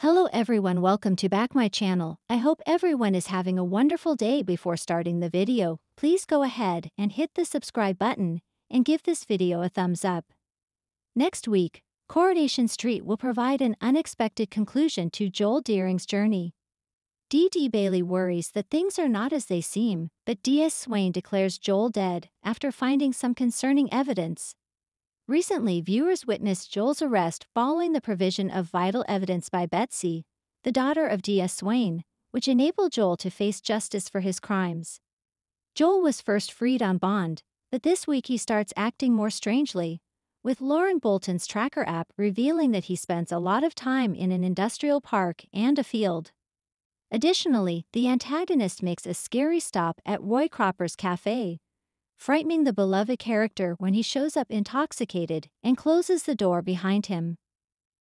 Hello everyone welcome to back my channel. I hope everyone is having a wonderful day before starting the video. Please go ahead and hit the subscribe button and give this video a thumbs up. Next week, Coronation Street will provide an unexpected conclusion to Joel Deering's journey. Dee Bailey worries that things are not as they seem, but D.S. Swain declares Joel dead after finding some concerning evidence. Recently, viewers witnessed Joel's arrest following the provision of vital evidence by Betsy, the daughter of D.S. Swain, which enabled Joel to face justice for his crimes. Joel was first freed on bond, but this week he starts acting more strangely, with Lauren Bolton's tracker app revealing that he spends a lot of time in an industrial park and a field. Additionally, the antagonist makes a scary stop at Roy Cropper's cafe, frightening the beloved character when he shows up intoxicated and closes the door behind him.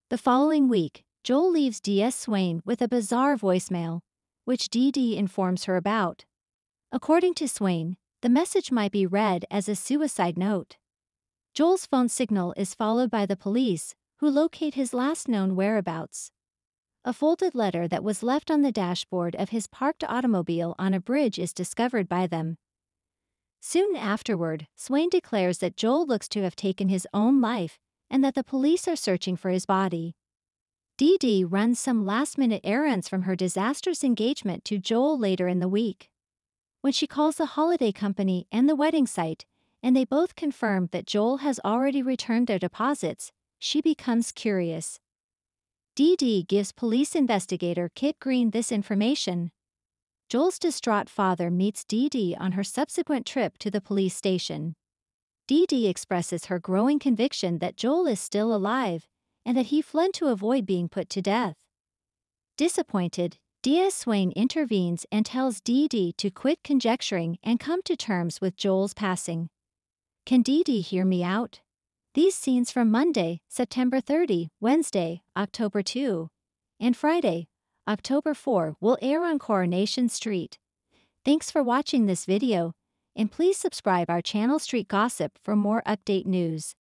The following week, Joel leaves D.S. Swain with a bizarre voicemail, which Dee informs her about. According to Swain, the message might be read as a suicide note. Joel's phone signal is followed by the police, who locate his last known whereabouts. A folded letter that was left on the dashboard of his parked automobile on a bridge is discovered by them. Soon afterward, Swain declares that Joel looks to have taken his own life and that the police are searching for his body. Dee Dee runs some last minute errands from her disastrous engagement to Joel later in the week. When she calls the holiday company and the wedding site, and they both confirm that Joel has already returned their deposits, she becomes curious. Dee Dee gives police investigator Kit Green this information, Joel's distraught father meets Dee Dee on her subsequent trip to the police station. Dee Dee expresses her growing conviction that Joel is still alive and that he fled to avoid being put to death. Disappointed, D.S. Swain intervenes and tells Dee Dee to quit conjecturing and come to terms with Joel's passing. Can Dee Dee hear me out? These scenes from Monday, September 30, Wednesday, October 2, and Friday, October 4 will air on Coronation Street. Thanks for watching this video, and please subscribe our channel Street Gossip for more update news.